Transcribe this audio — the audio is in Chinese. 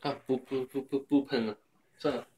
啊不不不不不喷了算了。